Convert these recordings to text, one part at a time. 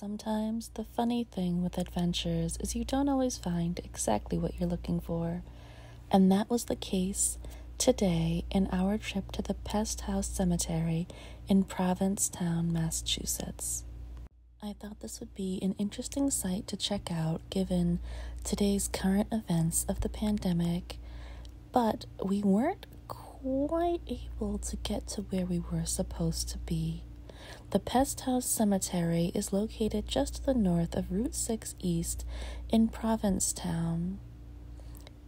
Sometimes the funny thing with adventures is you don't always find exactly what you're looking for. And that was the case today in our trip to the Pest House Cemetery in Provincetown, Massachusetts. I thought this would be an interesting site to check out given today's current events of the pandemic, but we weren't quite able to get to where we were supposed to be. The Pest House Cemetery is located just to the north of Route 6 East in Provincetown.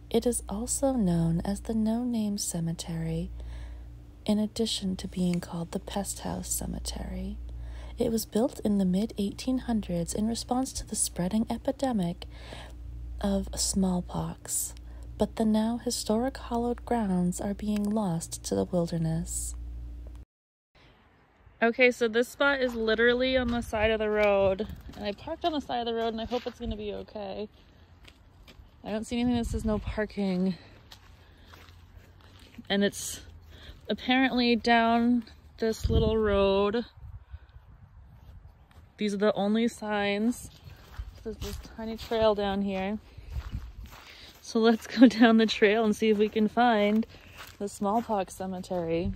It is also known as the No Name Cemetery, in addition to being called the Pest House Cemetery. It was built in the mid 1800s in response to the spreading epidemic of smallpox, but the now historic hollowed grounds are being lost to the wilderness. Okay, so this spot is literally on the side of the road. And I parked on the side of the road and I hope it's gonna be okay. I don't see anything that says no parking. And it's apparently down this little road. These are the only signs. There's this tiny trail down here. So let's go down the trail and see if we can find the smallpox cemetery.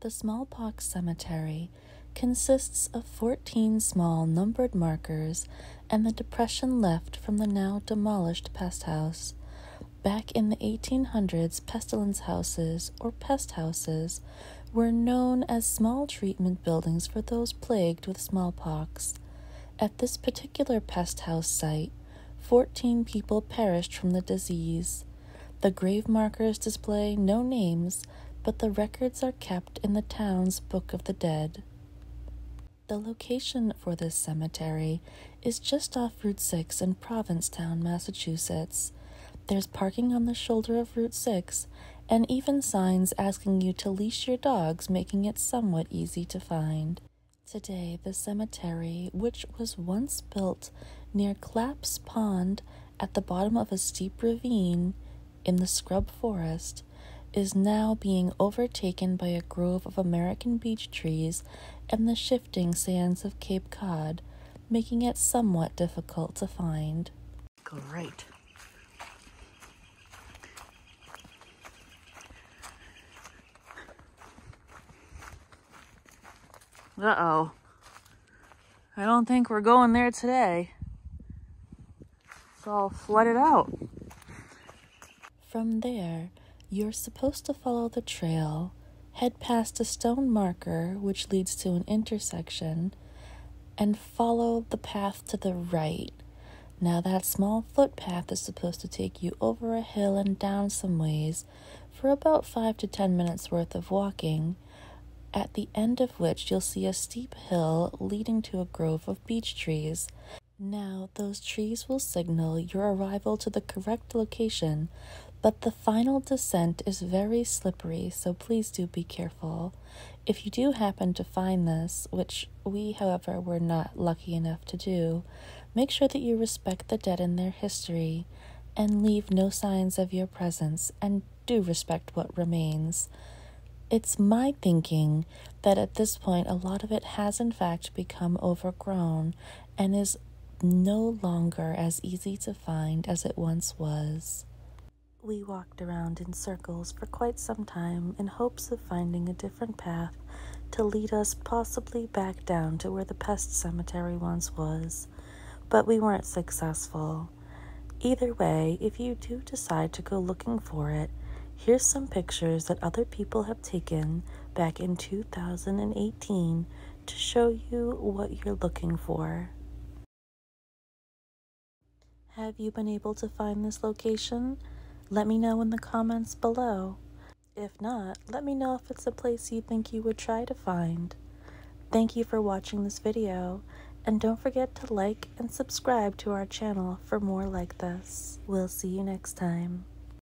The smallpox cemetery consists of 14 small numbered markers and the depression left from the now demolished pest house. Back in the 1800s, pestilence houses, or pest houses, were known as small treatment buildings for those plagued with smallpox. At this particular pest house site, 14 people perished from the disease. The grave markers display no names but the records are kept in the town's Book of the Dead. The location for this cemetery is just off Route 6 in Provincetown, Massachusetts. There's parking on the shoulder of Route 6 and even signs asking you to leash your dogs, making it somewhat easy to find. Today, the cemetery, which was once built near Clapp's Pond at the bottom of a steep ravine in the scrub forest, is now being overtaken by a grove of American beech trees and the shifting sands of Cape Cod, making it somewhat difficult to find. Great. Uh oh. I don't think we're going there today. It's all flooded out. From there, you're supposed to follow the trail, head past a stone marker which leads to an intersection, and follow the path to the right. Now, that small footpath is supposed to take you over a hill and down some ways for about five to ten minutes worth of walking, at the end of which you'll see a steep hill leading to a grove of beech trees. Now, those trees will signal your arrival to the correct location but the final descent is very slippery, so please do be careful. If you do happen to find this, which we, however, were not lucky enough to do, make sure that you respect the dead and their history and leave no signs of your presence and do respect what remains. It's my thinking that at this point a lot of it has in fact become overgrown and is no longer as easy to find as it once was. We walked around in circles for quite some time in hopes of finding a different path to lead us possibly back down to where the pest cemetery once was, but we weren't successful. Either way, if you do decide to go looking for it, here's some pictures that other people have taken back in 2018 to show you what you're looking for. Have you been able to find this location? Let me know in the comments below. If not, let me know if it's a place you think you would try to find. Thank you for watching this video, and don't forget to like and subscribe to our channel for more like this. We'll see you next time.